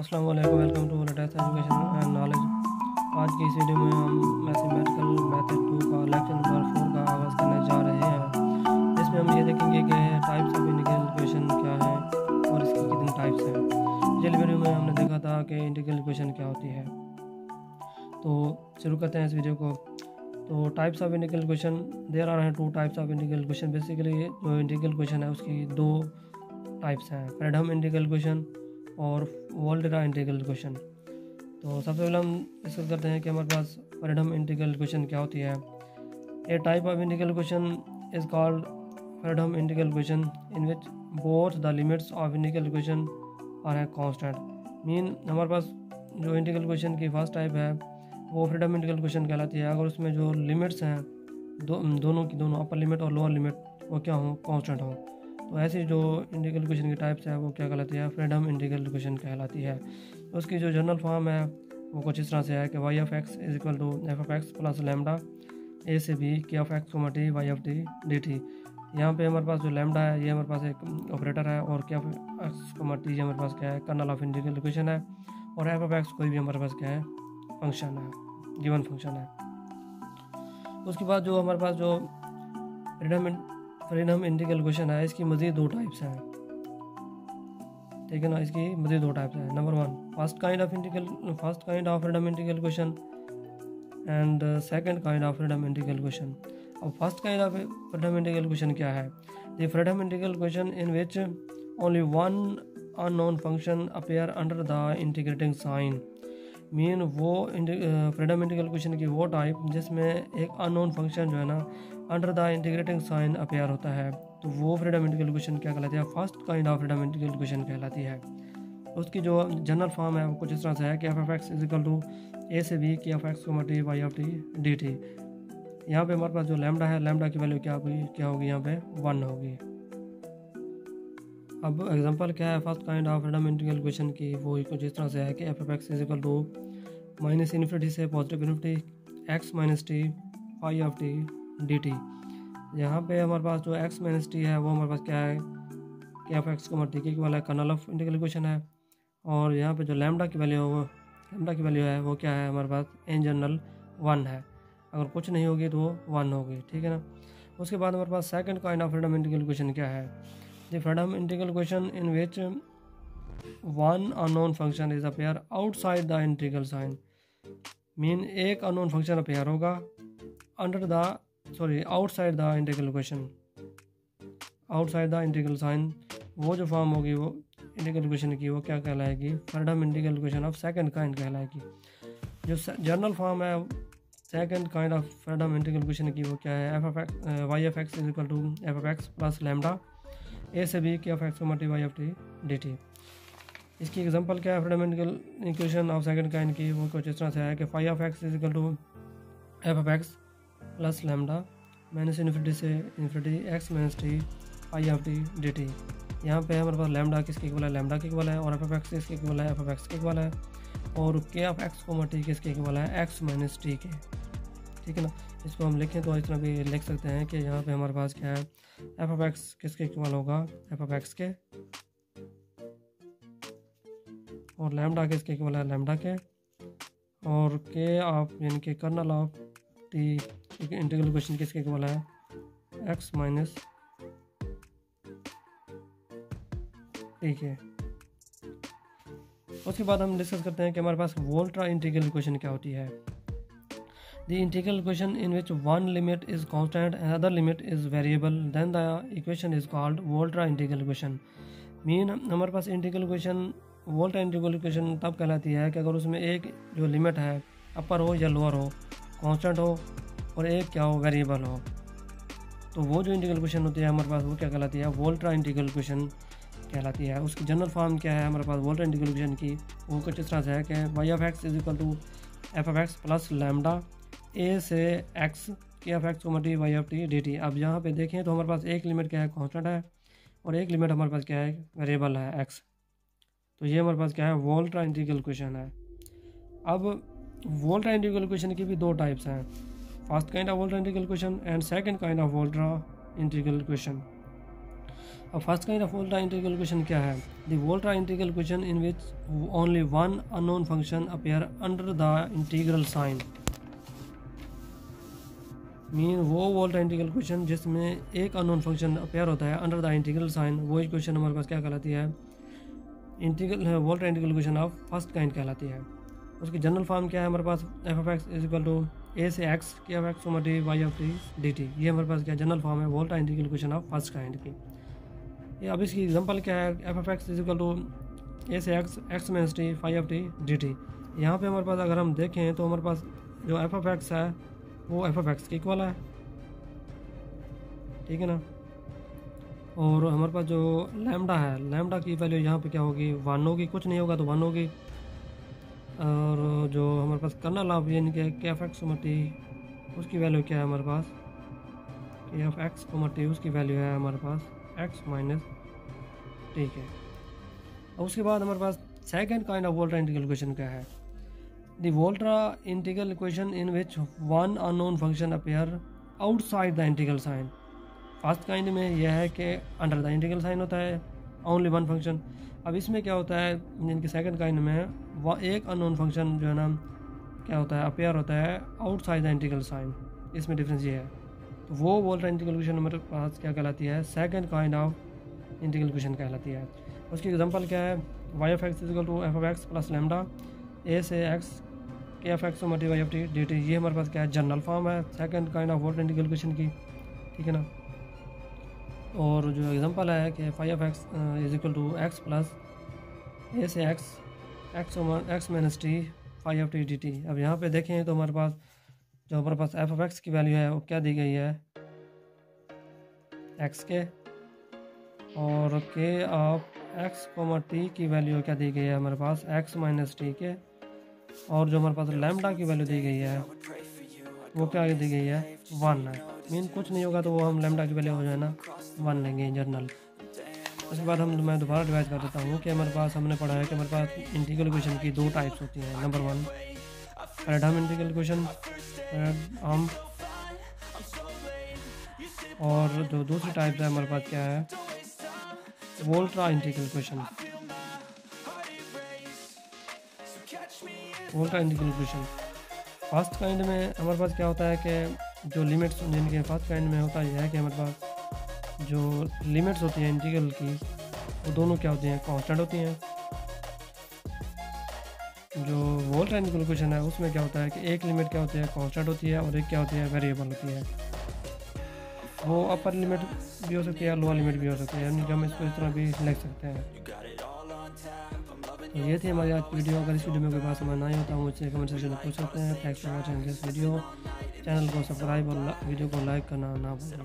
अस्सलाम वालेकुम welcome to latest education and knowledge आज की इस वीडियो में हम मैथमेटिकल मेथड टू का लेक्चर नंबर फोर का आगाज़ करने जा रहे हैं। इसमें हम ये देखेंगे कि टाइप्स ऑफ़ इंटीग्रल इक्वेशन क्या है और इसकी कितनी टाइप्स हैं। पिछली वीडियो में हमने देखा था कि इंटीग्रल इक्वेशन क्या होती है। तो शुरू करते हैं इस वीडियो को। तो टाइप्स ऑफ़ इंटीग्रल इक्वेशन देर आ रहे हैं two types of integral equation basically जो इंटीग्रल इक्वेशन है, उसकी दो टाइप्स हैं। फ्रेडम इंटीग्रल इक्वेशन और वोल्टेरा इंटीग्रल इक्वेशन तो सबसे पहले हम डिस्कस करते हैं कि हमारे पास फ्रीडम इंटीग्रल इक्वेशन क्या होती है। A type of integral equation is called Fredholm integral equation in which both the limits of integral equation are है कॉन्स्टेंट मीन हमारे पास जो इंटीग्रल इक्वेशन की फ़र्स्ट टाइप है, वो फ्रीडम इंटीग्रल इक्वेशन कहलाती है। अगर उसमें जो लिमिट्स हैं, दो, दोनों की दोनों अपर लिमिट और लोअर लिमिट वो क्या हों? कॉन्स्टेंट हों। तो ऐसी जो इंटीग्रल इक्वेशन की टाइप्स है, वो क्या कहलाती है? फ्रीडम इंटीग्रल इक्वेशन कहलाती है। उसकी जो जनरल फॉर्म है, वो कुछ इस तरह से है कि y of x is equal to f of x plus lambda a से b K of x comma t y of t d t यहाँ पे हमारे पास जो लेमडा है, ये हमारे पास एक ऑपरेटर है और के ऑफ़ एक्स कोमा टी हमारे पास क्या है? कर्नल ऑफ़ इंटीग्रल इक्वेशन है और एफ़ ऑफ़ एक्स कोई भी हमारे पास क्या है? फ़ंक्शन है गिवन फ़ंक्शन है। उसके बाद जो हमारे पास जो फ्रीडम फ्रीडम इंटीग्रल क्वेश्चन है, इसकी मज़ीद दो टाइप्स हैं। ठीक है ना, इसकी मज़ीद दो टाइप्स हैं। Number one first kind of integral first kind of Fredholm integral equation and second kind of Fredholm integral equation अब first kind of Fredholm integral equation क्या है? The Fredholm integral equation in which only one unknown function appear under the integrating sign mean वो freedom integral equation की वो type जिसमें एक unknown function जो है ना under the integrating sign appear होता है। तो वो फ्रीडम इंटीग्रल इक्वेशन क्या कहलाती है? First kind of Fredholm integral equation कहलाती है। उसकी जो जनरल फॉर्म है, वो कुछ इस तरह से है कि f f x is equal to a से बी के एफ़ एक्स को t y of t d t यहाँ पे हमारे पास जो लैमडा है लैमडा की वैल्यू क्या होगी? क्या होगी यहाँ पे? वन होगी। अब एग्जांपल क्या है? First kind of Fredholm integral equation की वो कुछ इस तरह से है कि f f x is equal to minus infinity से positive infinity x minus t phi of t d t यहाँ पे हमारे पास जो एक्स माइनस टी है, वो हमारे पास क्या है? के एफ़ एक्स को टी के वाला कर्नल ऑफ़ इंटीग्रल इक्वेशन है। और यहाँ पे जो लैमडा की वैल्यू है वो लैमडा की वैल्यू है, वो क्या है? हमारे पास इन जनरल वन है। अगर कुछ नहीं होगी तो वो वन होगी, ठीक है ना? उसके बाद हमारे पास second kind of Fredholm integral equation क्या है? The Fredholm integral equation in which one unknown function is appear outside the integral sign mean एक अननोन फ़ंक्शन अपेयर होगा under the sorry outside the integral equation outside the integral sign वो जो form होगी वो integral equation की वो क्या कहलाएगी? Fredholm integral equation of second kind कहलाएगी। जो जनरल फॉर्म है second kind of Fredholm integral equation की वो क्या है? F f x y f x is equal to f f x plus lambda a से b K of x multi y f t d t इसकी example क्या है? Fredholm integral equation of second kind की वो कुछ इस तरह से है कि phi of x is equal to f f x plus lambda minus infinity से infinity x minus t i of t d t यहाँ पे हमारे पास लेमडा किसके इक्वल है? लेमडा के इक्वल है और एफ़ एफ़ एक्स किसके इक्वल है? एफ़ एफ़ एक्स के इक्वल है। और के ऑफ़ एक्स को टी किसके इक्वल है? एक्स माइनस टी के। ठीक है ना? इसको हम लिखें तो इस तरह भी लिख सकते हैं कि यहाँ पे हमारे पास क्या है? एफ़ एफ़ एक्स किसके इक्वल होगा? एफ़ एफ़ एक्स के। और लेमडा किसके इक्वल है? लेमडा के। और के ऑफ़ यानी कि kernel of t integral equation किसके इक्वल है? एक्स माइनस ठीक है उसके बाद हम डिस्कस करते हैं कि हमारे पास वोल्ट्रा इंटीग्रल इक्वेशन क्या होती है? The integral equation in which one limit is constant and other limit is variable then the equation is called Volterra integral equation mean हमारे पास integral equation Volterra integral equation तब कहलाती है कि अगर उसमें एक जो लिमिट है अपर हो या लोअर हो कांस्टेंट हो और एक क्या हो वेरिएबल हो तो वो जो इंटीग्रल इक्वेशन होती है हमारे पास वो क्या कहलाती है? वोल्ट्रा इंटीग्रल इक्वेशन कहलाती है। उसकी जनरल फॉर्म क्या है हमारे पास? वोल्ट्रा इंटीग्रल इक्वेशन की। वो कुछ इस तरह से है कि y of x is equal to f of x plus lambda a से एक्स के एफ़ एक्स को t y of t d t अब यहाँ पे देखें तो हमारे पास एक लिमिट क्या है? कॉन्स्टेंट है। और एक लिमिट हमारे पास क्या है? वेरिएबल है एक्स तो ये हमारे पास क्या है? वोल्ट्रा इंटीग्रल क्वेश्चन है। अब वोल्ट्रा इंटीग्रल क्वेश्चन की भी दो टाइप्स हैं। First kind of Volterra integral equation and second kind of Volterra integral equation अब first kind of Volterra integral equation क्या है? The Volterra integral equation in which only one unknown function appear under the integral sign mean वो Volterra integral question जिसमें एक unknown function appear होता है under the integral sign वो question हमारे पास क्या कहलाती है? Integral Volterra integral equation of first kind कहलाती है। उसकी जनरल फॉर्म क्या है हमारे पास? F of x is equal to a से x k of x d y of t d t ये हमारे पास क्या जनरल फॉर्म है? Volterra integral equation of first kind की। ये अब इसकी एग्जांपल क्या है? F f x is equal to a से x x minus t five f t d t यहाँ पर हमारे पास अगर हम देखें तो हमारे पास जो एफ़ एफ़ एक्स है वो एफ़ एफ़ एक्स के इक्वल है। ठीक है ना? और हमारे पास जो लैमडा है लैमडा की वैल्यू यहाँ पे क्या होगी? वन होगी, कुछ नहीं होगा तो वन होगी। और जो हमारे पास कर्नल ऑफ़ यानी कि के एफ़ एक्स टी उसकी वैल्यू क्या है हमारे पास? के एफ़ एक्स टी उसकी वैल्यू है हमारे पास एक्स माइनस ठीक है उसके बाद हमारे पास second kind of Volterra integral equation क्या है? The Volterra integral equation in which one unknown function appear outside the integral sign first kind में यह है कि अंडर द इंटीग्रल साइन होता है ओनली वन फ़ंक्शन अब इसमें क्या होता है? जिनके सेकंड काइंड में एक अननोन फ़ंक्शन जो है ना, क्या होता है? अपेयर होता है आउटसाइड द इंटीग्रल साइन इसमें डिफरेंस ये है। तो वो है इंटीग्रल क्वेश्चन हमारे पास क्या कहलाती है? Second kind of integral equation कहलाती है। उसकी एग्जांपल क्या है? Y of x is equal to f of x plus lambda a से एक्स के एफ़ एक्स मटी y of t d t ये हमारे पास क्या है? जनरल फॉर्म है second kind of integral equation की, ठीक है ना? और जो एग्जांपल है कि five f x is equal to x plus a से x x x minus t five f t d t अब यहाँ पे देखें तो हमारे पास, जो हमारे पास एफ़ एफ़ एक्स की वैल्यू है, वो क्या दी गई है? एक्स के। और k of x comma t की वैल्यू क्या दी गई है? हमारे पास एक्स माइनस टी के। और जो हमारे पास लैमडा की वैल्यू दी गई है, वो क्या दी गई है? वन है मीन कुछ नहीं होगा तो वो हम लेमडा की वैल्यू हो जाए ना? वन लेंगे जर्नल उसके बाद हम, मैं दोबारा डिवाइड कर देता हूँ कि हमारे पास हमने पढ़ा है कि हमारे पास इंटीग्रल इक्वेशन की दो टाइप्स होती हैं. नंबर वन पैराडाम इंटीग्रल इक्वेशन हम और जो दूसरी टाइप है हमारे पास क्या है? Volterra integral equation Volterra integral equation first kind में हमारे पास क्या होता है कि जो लिमिट्स जिनके फ़र्स्ट काइंड में होता यह है कि हमारे पास जो लिमिट्स होती हैं इंटीग्रल की, वो दोनों क्या होती हैं? कांस्टेंट होती हैं। जो वोल्ट इंटीग्रल क्वेश्चन है, उसमें क्या होता है कि एक लिमिट क्या होती है? कांस्टेंट होती है और एक क्या होती है? वेरिएबल होती है। वो अपर लिमिट भी हो सकती है लोअर लिमिट भी हो सकती है, यानी कि हम इसको इस तरह भी लिख सकते हैं। ये थी हमारी आज वीडियो। अगर इस वीडियो में कोई बात समझ नहीं होता मुझसे कमेंट सेक्शन में पूछ सकते हैं। Thanks for watching this video channel को सब्सक्राइब और वीडियो को लाइक करना ना भूलें